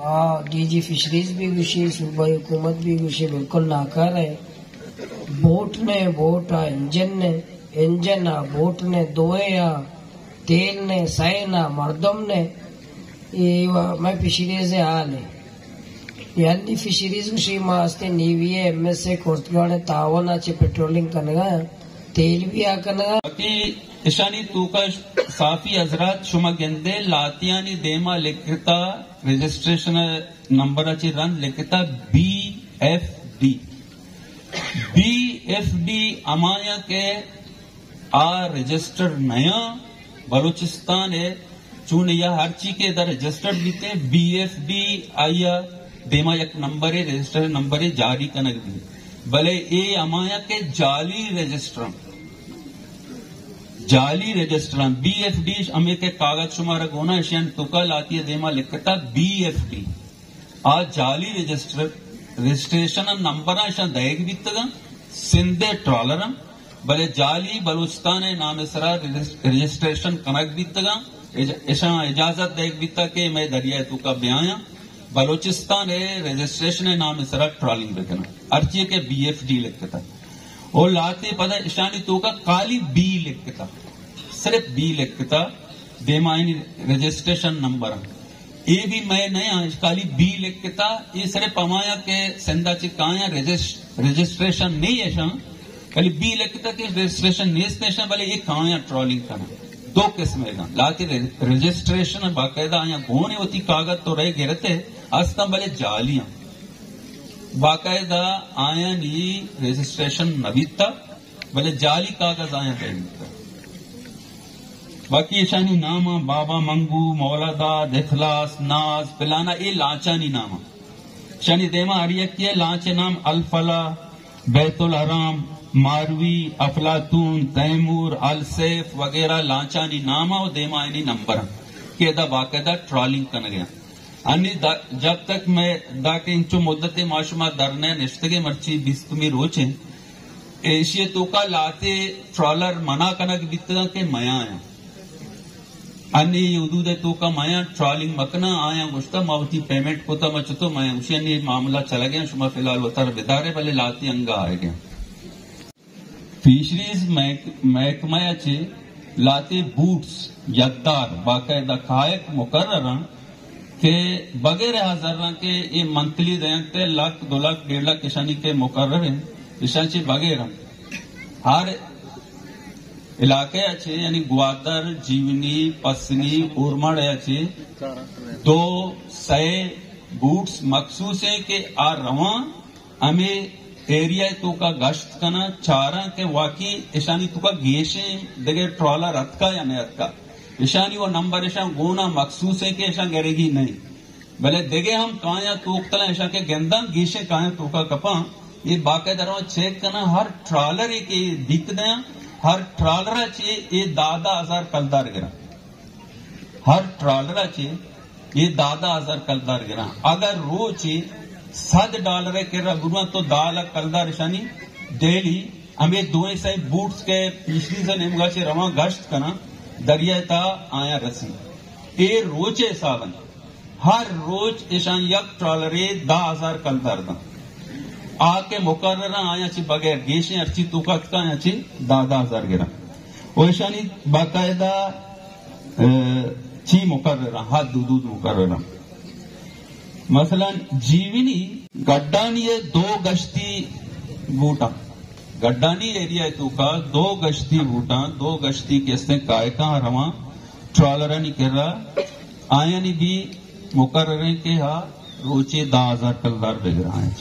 हाँ DG fisheries भी गुशी सूबाई हुकूमत भी गुशी बिल्कुल नाकार है। बोट ने बोट आ, इंजन ने, इंजन आ, बोट ने दोए आ, तेल ने सय ना मर्दम ने। ये मैं फिशरीज हाल है। यांनी फिशरीज विषयी मास्ते नीवीए एमएसए कोर्टगाड़े तावनाचे पेट्रोलिंग कनगा तेल भी आ कनगा बाकी इशानी तूका साफी हजरात शुमा गेंदे, लातियानी देमा लिखता रजिस्ट्रेशन नंबराची रन लिखता B F D B F D अमाया के आ रजिस्टर नया, बलूचिस्तान है, चून या हर चीज़ के इधर रजिस्टर्ड बीते बी एफ़ डी आया, देमा एक नंबर है रजिस्टर नंबर है, जारी कनक दी भले ए अमाया के जाली रजिस्टर जाली रजिस्टर बी एफ़ डी अमे के कागज़ शुमार गोना एशियन तुकल आती है देमा लिखता बी एफ़ डी आ जाली रजिस्टर, रजिस्ट्रेशन नंबर ऐसा दयग बितगा सिंधे ट्रॉलर भले जाली बलूचिस्तान नाम रजिस्ट्रेशन कनक बितगा ऐसा इजाज़त दयग बिता के, मैं दरिया तुका ब्याया बलूचिस्तान रजिस्ट्रेशन नाम ट्रॉलिंग बिकना अर्ची के बी एफ़ डी लिखता। और पद ईशानी तो का काली बी लिखता सिर्फ़ बी लिखता बेमायनी रजिस्ट्रेशन नंबर ये भी मैं नया काली बी लिखता ये सिर्फ़ अमाया के संदा ची काया रजिस्ट्रेशन नहीं है खाली बी लिखता के रजिस्ट्रेशन नहीं स्टेशन भले ये काया ट्रॉलिंग करना दो किस्म है। लाते रजिस्ट्रेशन बाकायदा आया। गोने होती कागज़ तो रह गिरते अस्तम भले जालियाँ। बाकायदा आया नी रजिस्ट्रेशन नबीता भले जाली कागज़ आया कहीं बाकी ईशानी नामा, बाबा मंगू मौलादा, दिखलास, नाज पिलाना ये लाचानी नामा। शनि देमा अरियकिय लाचे नाम अल्फला, बैतुल हराम, मारवी, अफलातून, तैमूर, अलसेफ वगैरह लाचानी नामा और देमा नंबर के दा बाकायदा ट्रॉलिंग कर गया। अन्य जब तक मैं दाके इंचो मुद्दत माशुमा दरने निश्तगे मर्ची बिस्तमी रोचे, एशिया तो का लाते ट्रॉलर मना कनक बितगा के मया आया। अन्य उदूदे तो का माया ट्रॉलिंग मकना आया, गुश्ता मावती पेमेंट को तो मचतो मैं उसी अन्य मामला चला गया, शुमा फ़िलहाल वतर बिदारे भले लाती अंगा आ गया। फिशरीज महकमायाचे लाते बूट्स, यद्दार, बाकायदा कायक मुकर्रर के बगैर हज़ार के ये मंथली देते लाख, दो लाख, डेढ़ लाख किसानी के मुकर्रर हैं ईशाची बगैर। हर इलाके अच्छे, यानी ग्वादर, जीवनी, पसनी, उर्मड़ अच्छे, दो सय बूट्स मखसूस है कि आ रवा हमें एरिया तो का गश्त करना, चारा के वाकई ईशानी तो का गेशे दगे ट्रॉलर अतका या नहीं अतका ईशानी वो नंबर ऐसा गोना मखसूस है कि ईशा गिरेगी नहीं। भले देगे हम काया तोकतला ईशा के गेंदा गेशे काया तोका कपा, ये बाकायदा रवा चेक करना हर ट्रॉलर एक दिख दया हर ट्रॉलर चे ये दादा हज़ार कलदार गिरा। हर ट्रॉलर चे ये दादा हज़ार कलदार गिरा। अगर रोज सद डॉलर के गुरुआ तो दाल कलदार ईशानी डेली हमें दो सही बूट्स के पिछली से रवा गश्त करना दरिया ता आया रसी ए रोचे सावन। हर रोज ईशान यक ट्रॉलरे दा हज़ार कलदार दा आके मुकर्र आया ची बगैर गेशे अर्ची तुकत का आया ची दादा हज़ार गिरा। ओशानी बाकायदा अ, ची मुकर्र हाथ दूध मुकर्र मसलन जीवनी गड्डानी ये दो गश्ती बूटा। गड्डानी एरिया तुका दो गश्ती बूटा दो गश्ती कैसे कायका रवा ट्रॉलर नहीं कर रहा। आया नहीं भी मुकर्र के हा, रोचे दा हज़ार कलदार बेग रहा है।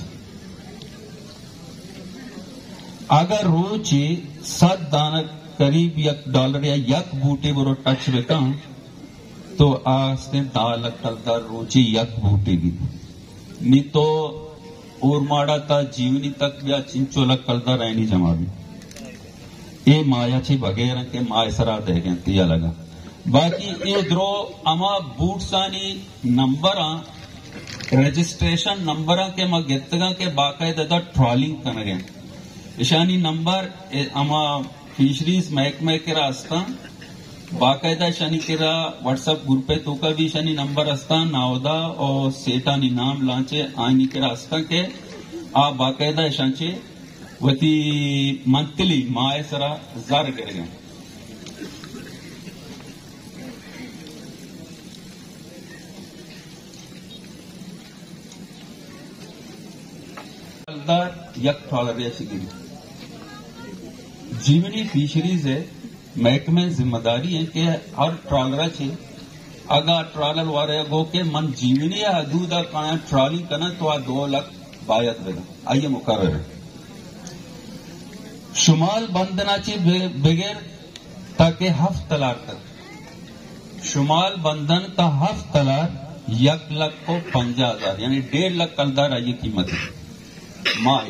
अगर रोचे सत दाना करीब यक डॉलर या यक बूटे बरो टच बेका तो आस्ते दाल कलदार रोचे यक बूटे की। नी तो और माड़ा ता जीवनी तक या चिंचो लग कलदा रहनी जमा भी। ये माया छी बगैर के माए सरा दे गए तिया लगा। बाकी ये द्रो अमा बूटसानी नंबर रजिस्ट्रेशन नंबर के मगेतगा के बाकायदा दा ट्रॉलिंग कर गए ईशानी नंबर अमा फिशरीज महकमे के रास्ता बाकायदा शनी केरा व्हाट्सएप ग्रुप पे तो का भी शनी नंबर असता, नावदा और सेटा नी नाम लांचे आईनी केरा असता के, आ बाकायदा शांचे, वती मंथली माए सरा जार कर गए। यक जीवनी फिशरीज है महकमे ज़िम्मेदारी है कि हर ट्रॉलराची अगर ट्रॉलर गो के मन जीवनी या हदूदा काया ट्रॉलिंग करना तो आ दो लाख बायत बेगा आइए मुकर्र है शुमाल बंधनाची बगैर ताकि हफ तलाक तक शुमाल बंधन का हफ तलाक यक लाख को पंजा हज़ार, यानी डेढ़ लाख कलदार आइए कीमत है। माह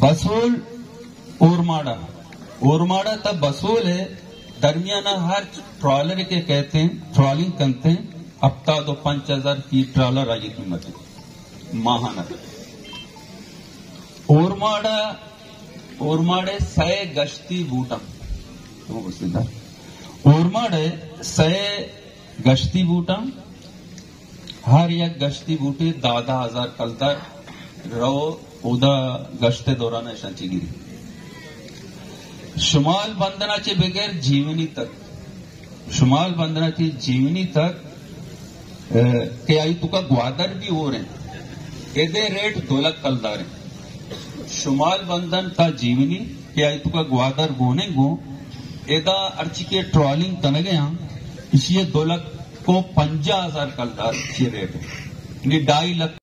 बसूल ओरमाड़ा ओरमाड़ा तब बसूल है दरमियाना हर ट्रॉलर के कहते हैं, ट्रॉलिंग करते हैं हफ़्ता दो पाँच हज़ार की ट्रॉलर आई कीमत है माहाना ओरमाड़ा, ओरमाड़े सय गश्ती बूटम। तो सीधा ओरमाड़े सय गश्ती बूटम, हर एक गश्ती बूटी दादा हज़ार कलतर, रहो, उदा गश्ते दौरान शंचीगिरी शुमाल बंधनाचे बगैर जीवनी तक, शुमाल बंधनाची जीवनी तक के आई तुका ग्वादर भी हो रहे एदे रेट दोलक कलदार शुमाल बंधन का जीवनी, के आई तुका ग्वादर गोने गो एदा अर्ची के ट्रॉलिंग तन गया इसलिए दोलक को पंजा हज़ार कलदार रेट ढाई लख